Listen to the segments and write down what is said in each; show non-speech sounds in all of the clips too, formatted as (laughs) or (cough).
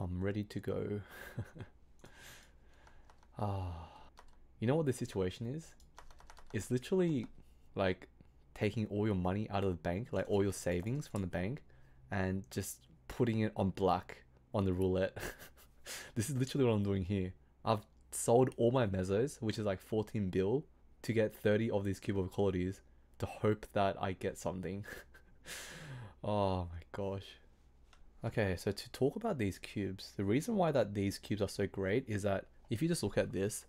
I'm ready to go. (laughs) ah, you know what the situation is? It's literally like taking all your money out of the bank, like all your savings from the bank, and just putting it on black on the roulette. (laughs) this is literally what I'm doing here. I've sold all my mesos, which is like 14 bill, to get 30 of these Cubes of Equality to hope that I get something. (laughs) oh my gosh. Okay, so to talk about these cubes, the reason why that these cubes are so great is that if you just look at this,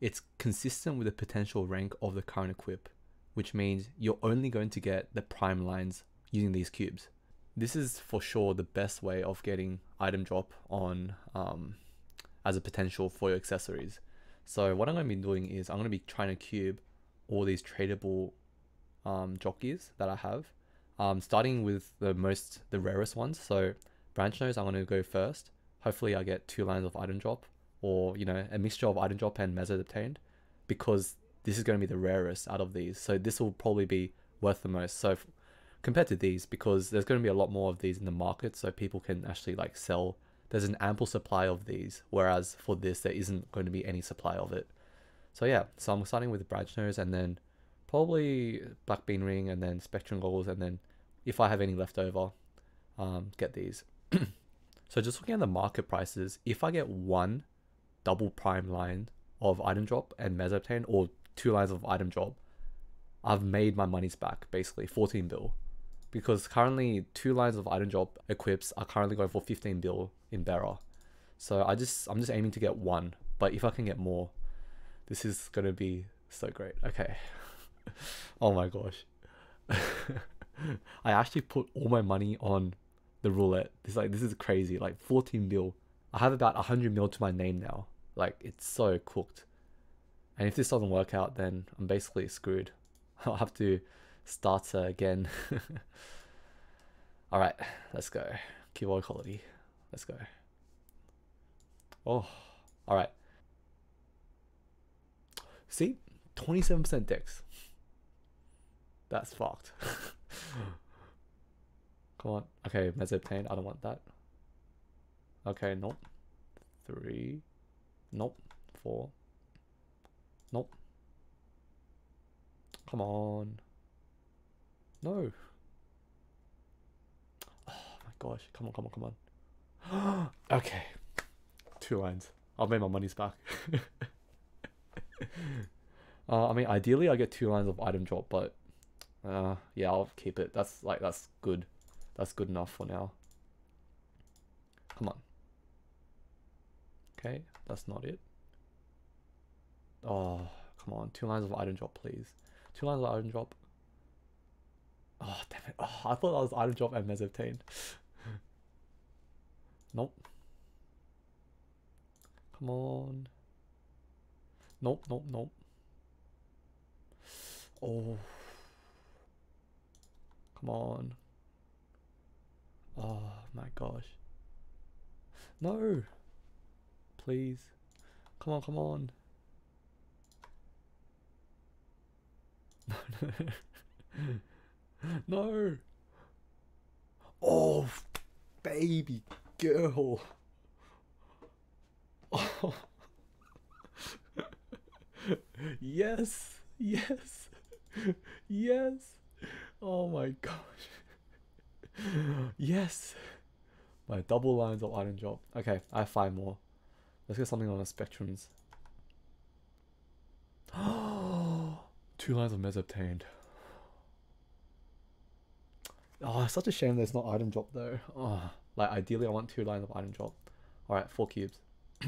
it's consistent with the potential rank of the current equip, which means you're only going to get the prime lines using these cubes. This is for sure the best way of getting item drop on um, as a potential for your accessories. So what I'm going to be doing is I'm going to be trying to cube all these tradable um, jockeys that I have, um, starting with the most, the rarest ones. So branch nose, I'm going to go first. Hopefully I get two lines of item drop or, you know, a mixture of item drop and meso obtained because this is going to be the rarest out of these. So this will probably be worth the most. So compared to these, because there's going to be a lot more of these in the market, so people can actually like sell there's an ample supply of these, whereas for this there isn't going to be any supply of it. So yeah, so I'm starting with branch nose and then probably black bean ring and then spectrum goggles and then if I have any left over, um, get these. (clears throat) so just looking at the market prices, if I get one double prime line of item drop and meso obtain or two lines of item drop, I've made my monies back basically 14 bill because currently two lines of item drop equips are currently going for 15 bill in Bera. So I just I'm just aiming to get one, but if I can get more, this is gonna be so great. Okay. (laughs) oh my gosh. (laughs) I actually put all my money on the roulette. This like this is crazy. Like 14 mil. I have about 100 mil to my name now. Like it's so cooked. And if this doesn't work out, then I'm basically screwed. (laughs) I'll have to start again. (laughs) All right, let's go. Cube of Equality. Let's go. Oh, all right. See, 27% dex. That's fucked. (laughs) Come on. Okay, obtained. I don't want that. Okay, nope. Three. Nope. Four. Nope. Come on. No. Oh my gosh. Come on, come on, come on. (gasps) okay. Two lines. I've made my money's back. (laughs) uh, I mean, ideally, I get two lines of item drop, but uh, yeah, I'll keep it. That's like that's good. That's good enough for now. Come on. Okay, that's not it. Oh, come on. Two lines of item drop, please. Two lines of item drop. Oh, damn it. Oh, I thought that was item drop and meso. (laughs) Nope. Come on. Nope, nope, nope. Oh. Come on. My gosh. No. Please. Come on, come on. (laughs) no. Oh, baby girl. Oh. (laughs) yes, yes, yes. Oh my gosh. (laughs) Yes. My double lines of item drop. Okay, I have five more. Let's get something on the spectrums. (gasps) Two lines of mez obtained. Oh, it's such a shame there's not item drop though. Oh. Like ideally I want two lines of item drop. Alright, four cubes. (clears throat)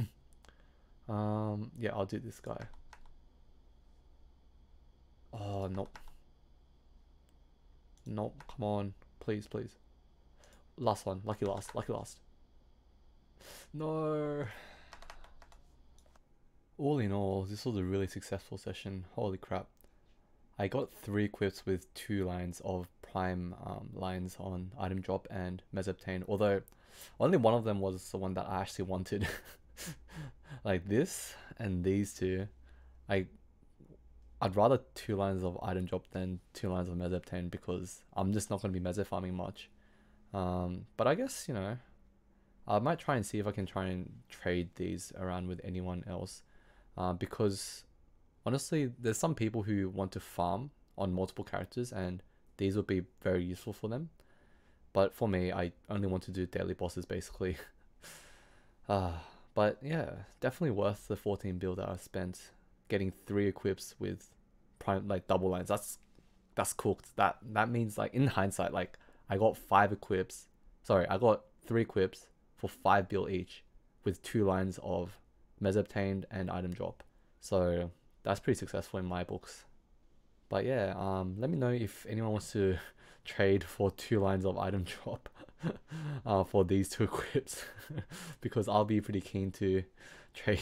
um yeah, I'll do this guy. Oh nope. Nope, come on. Please, please. Last one. Lucky last. Lucky last. No. All in all, this was a really successful session. Holy crap. I got three equips with two lines of prime um, lines on item drop and meso obtain, although only one of them was the one that I actually wanted. (laughs) like this and these two, I I'd rather two lines of item drop than two lines of meso obtain because I'm just not going to be meso farming much. Um, but I guess, you know, I might try and see if I can try and trade these around with anyone else, uh, because honestly, there's some people who want to farm on multiple characters, and these would be very useful for them. But for me, I only want to do daily bosses basically. uh, (laughs) but yeah, definitely worth the 14 bill that I spent getting three equips with prime like double lines. That's that's cooked. That that means like in hindsight, like I got five equips. Sorry, I got three equips for five bill each, with two lines of mez obtained and item drop. So that's pretty successful in my books. But yeah, um, let me know if anyone wants to (laughs) trade for two lines of item (laughs) drop uh, for these two equips (laughs) because I'll be pretty keen to trade.